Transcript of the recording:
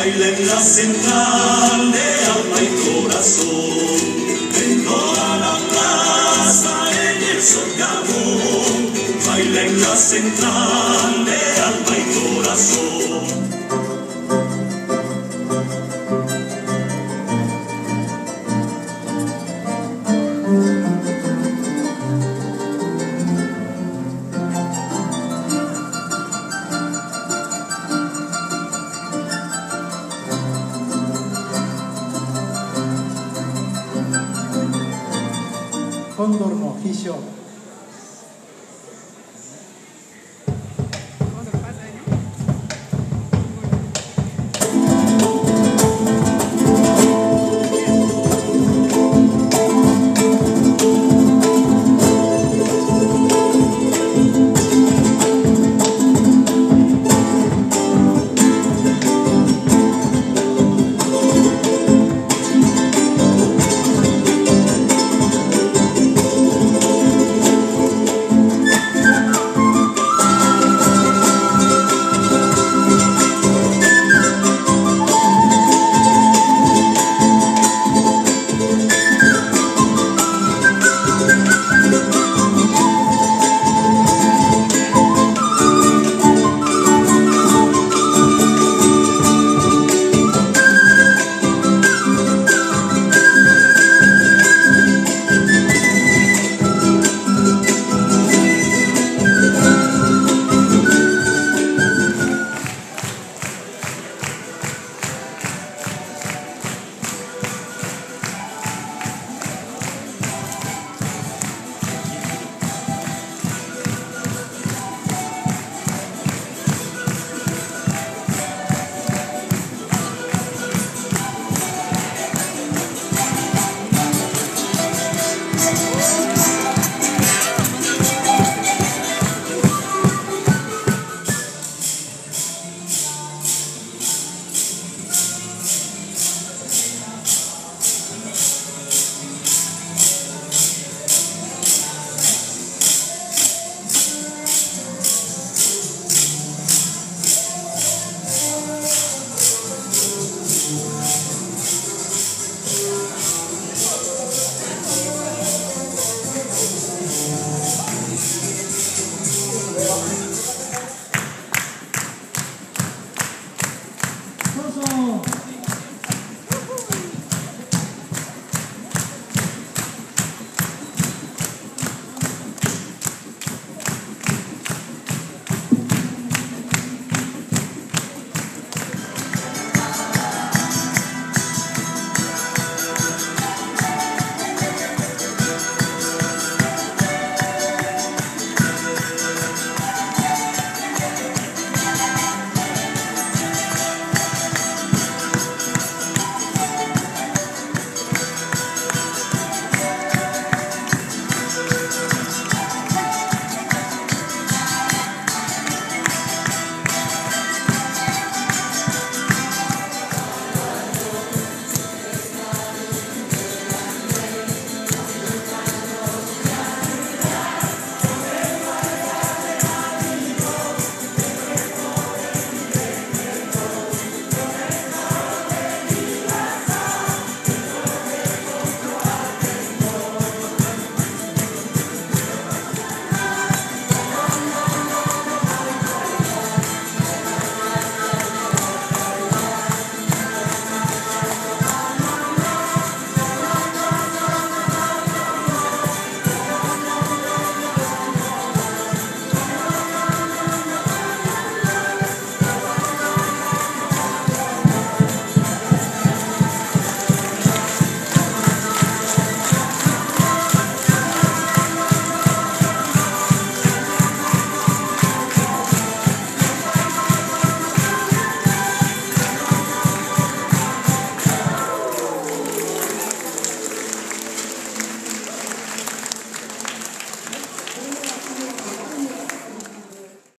Baila en la central de alma y corazón. コンドルの飛翔 박수.